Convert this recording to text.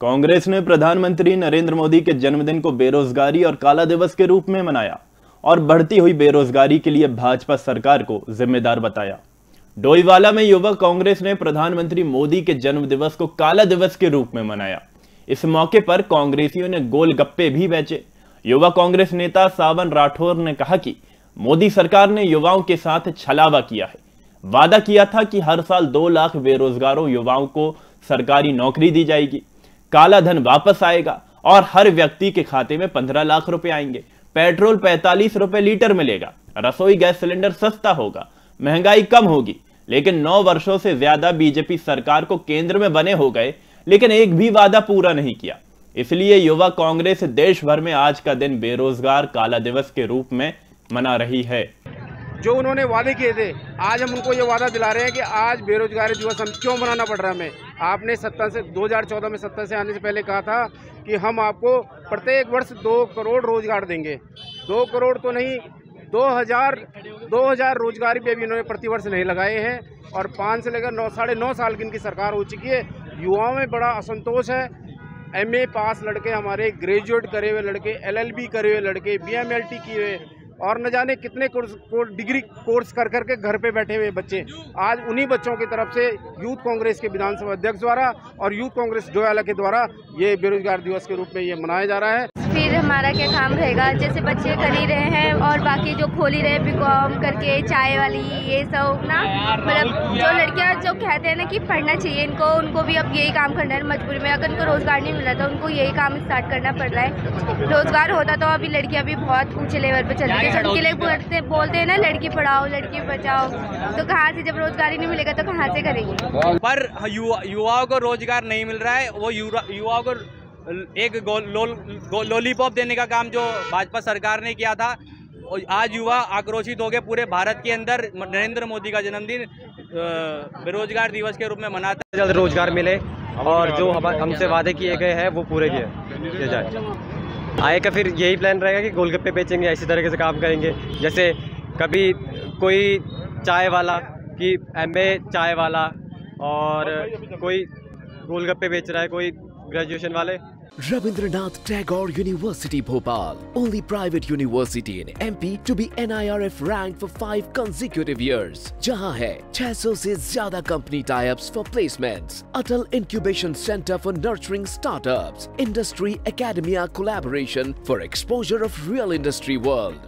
कांग्रेस ने प्रधानमंत्री नरेंद्र मोदी के जन्मदिन को बेरोजगारी और काला दिवस के रूप में मनाया और बढ़ती हुई बेरोजगारी के लिए भाजपा सरकार को जिम्मेदार बताया। डोईवाला में युवा कांग्रेस ने प्रधानमंत्री मोदी के जन्म दिवस को काला दिवस के रूप में मनाया। इस मौके पर कांग्रेसियों ने गोलगप्पे भी बेचे। युवा कांग्रेस नेता सावन राठौर ने कहा कि मोदी सरकार ने युवाओं के साथ छलावा किया है। वादा किया था कि हर साल दो लाख बेरोजगारों युवाओं को सरकारी नौकरी दी जाएगी। काला धन वापस आएगा और हर व्यक्ति के खाते में पंद्रह लाख रुपए आएँगे। पेट्रोल पैंतालीस रुपए लीटर मिलेगा। रसोई गैस सिलेंडर सस्ता होगा। महँगाई कम होगी। लेकिन नौ वर्षों से ज़्यादा बीजेपी सरकार को केंद्र में बने हो गए, लेकिन एक भी वादा पूरा नहीं किया। इसलिए युवा कांग्रेस देश भर में आज का दिन बेरोजगार काला दिवस के रूप में मना रही है। जो उन्होंने वादे किए थे, आज हम उनको ये वादा दिला रहे हैं कि आज बेरोजगारी दिवस हम क्यों मनाना पड़ रहा है हमें? आपने सत्ता से 2014 में सत्ता से आने से पहले कहा था कि हम आपको प्रत्येक वर्ष दो करोड़ रोज़गार देंगे। दो करोड़ तो नहीं, दो हज़ार दो हज़ार रोजगारी पे भी इन्होंने प्रतिवर्ष नहीं लगाए हैं और पाँच से लेकर नौ, साढ़े नौ साल की इनकी सरकार हो चुकी है। युवाओं में बड़ा असंतोष है। एमए पास लड़के हमारे ग्रेजुएट करे हुए लड़के एलएलबी करे हुए लड़के बीएमएलटी किए हुए और न जाने कितने कोर्स डिग्री कोर्स कर करके घर पे बैठे हुए बच्चे। आज उन्हीं बच्चों की तरफ़ से यूथ कांग्रेस के विधानसभा अध्यक्ष द्वारा और यूथ कांग्रेस डोयाला के द्वारा ये बेरोजगार दिवस के रूप में ये मनाया जा रहा है। हमारा क्या काम रहेगा, जैसे बच्चे कर ही रहे हैं और बाकी जो खोल ही रहे बी कॉम करके, चाय वाली, ये सब ना मतलब जो लड़कियाँ जो कहते हैं ना कि पढ़ना चाहिए इनको, उनको भी अब यही काम करना है मजबूरी में। अगर उनको रोज़गार नहीं मिल रहा तो उनको यही काम स्टार्ट करना पड़ रहा है। रोज़गार होता तो अभी लड़कियाँ भी बहुत ऊँचे लेवल पर चल रही है। लिए बोलते बोलते हैं ना, लड़की पढ़ाओ, लड़की बचाओ तो कहाँ से जब रोज़गार ही नहीं मिलेगा तो कहाँ से करेंगे? पर युवाओं को रोज़गार नहीं मिल रहा है, वो युवाओं को एक लॉलीपॉप देने का काम जो भाजपा सरकार ने किया था आज युवा आक्रोशित हो गए पूरे भारत के अंदर नरेंद्र मोदी का जन्मदिन बेरोजगार दिवस के रूप में मनाता जल्द रोज़गार मिले और जो हम, हमसे वादे किए गए हैं, वो पूरे किए जाए। आए का फिर यही प्लान रहेगा कि गोलगप्पे बेचेंगे, इसी तरीके से काम करेंगे। जैसे कभी कोई चाय वाला, कि एमए चाय वाला, और कोई गोलगप्पे बेच रहा है, कोई ग्रेजुएशन वाले Rabindranath Tagore University Bhopal, only private university in MP to be NIRF ranked for five consecutive years. जहाँ है 600 से ज़्यादा company tie-ups for placements, Atal Incubation Center for nurturing startups, Industry Academia collaboration for exposure of real industry world,